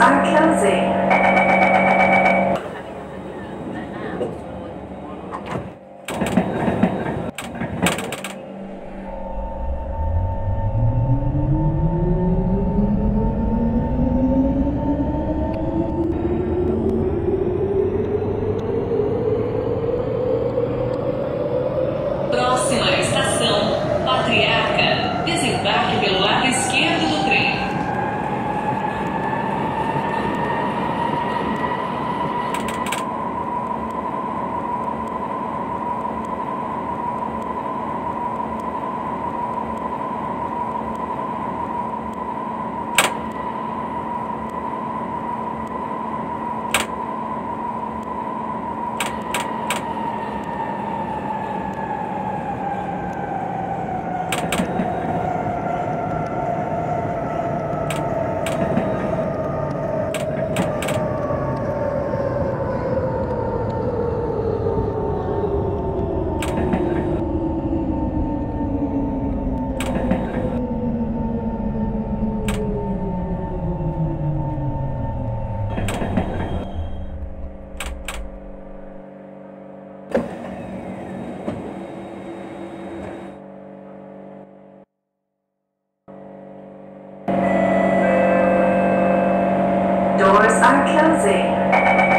a. Próxima estação, Patriarca, desembarque are closing.